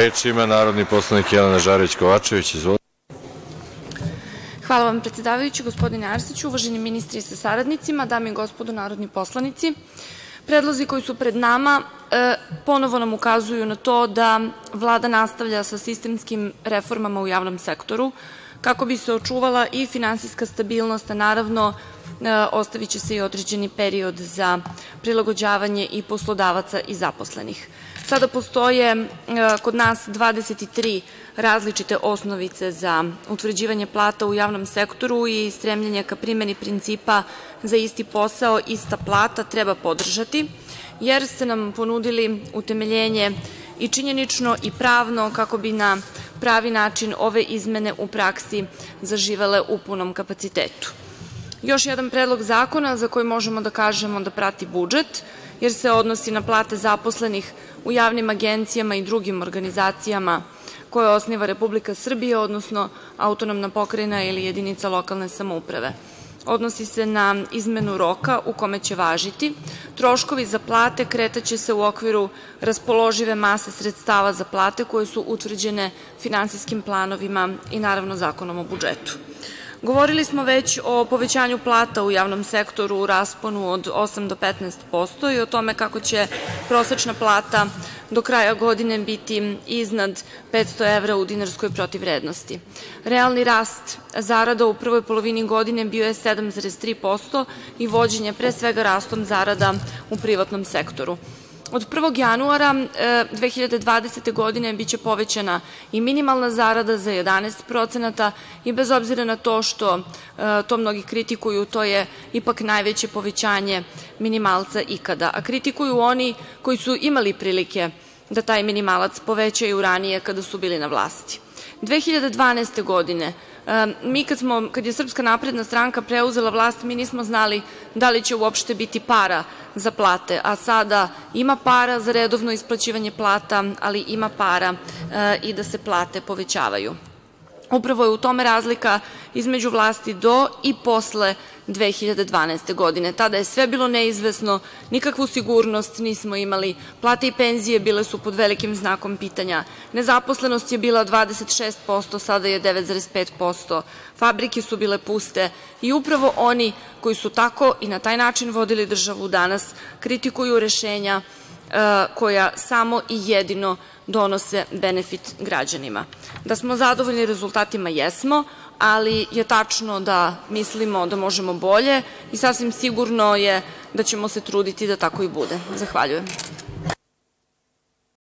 Reč ima narodni poslanik Jelena Žarić Kovačević. Izvolite. Hvala vam, predsedavajući, gospodine Arsiću, uvaženi ministri sa saradnicima, dame i gospodo narodni poslanici, predlozi koji su pred nama e, ponovo nam ukazuju na to da Vlada nastavlja sa sistemskim reformama u javnom sektoru kako bi se očuvala i finansijska stabilnost, a naravno ostaviće se i određeni period za prilagođavanje i poslodavaca i zaposlenih. Sada postoje e, kod nas 23 različite osnovice za utvrđivanje plata u javnom sektoru i stremljenje ka primeni principa za isti posao, ista plata treba podržati, jer ste nam ponudili utemeljenje i činjenično i pravno kako bi na pravi način ove izmene u praksi zaživele u punom kapacitetu. Još jedan predlog zakona za koji možemo da kažemo da prati budžet, jer se odnosi na plate zaposlenih u javnim agencijama i drugim organizacijama koje osniva Republika Srbija, odnosno autonomna pokrajina ili jedinica lokalne samouprave. Odnosi se na izmenu roka u kome će važiti. Troškovi za plate kretaće se u okviru raspoložive mase sredstava za plate koje su utvrđene finansijskim planovima i naravno Zakonom o budžetu. Govorili smo već o povećanju plata u javnom sektoru u rasponu od 8 do 15% i o tome kako će prosečna plata do kraja godine biti iznad 500 evra u dinarskoj protivvrednosti. Realni rast zarada u prvoj polovini godine bio je 7,3% i vođen je pre svega rastom zarada u privatnom sektoru. Od 1. januara 2020. E, godine biće povećana i minimalna zarada za 11% i bez obzira na to što e, to mnogi kritikuju, to je ipak najveće povećanje minimalca ikada, a kritikuju oni koji su imali prilike da taj minimalac povećaju ranije kada su bili na vlasti. 2012. godine mi kad je Srpska napredna stranka preuzela vlast mi nismo znali da li će uopšte biti para za plate, a sada ima para za redovno isplaćivanje plata, ali ima para e, i da se plate povećavaju. Upravo je u tome razlika između vlasti do i posle 2012. godine. Tada je sve bilo neizvesno, nikakvu sigurnost nismo imali, plate i penzije bile su pod velikim znakom pitanja, nezaposlenost je bila 26%, sada je 9,5%, fabrike su bile puste i upravo oni koji su tako i na taj način vodili državu danas kritikuju rešenja koja samo i jedino donose benefit građanima. Da smo zadovoljni rezultatima, jesmo, ali je tačno da mislimo da možemo bolje i sasvim sigurno je da ćemo se truditi da tako i bude. Zahvaljujem.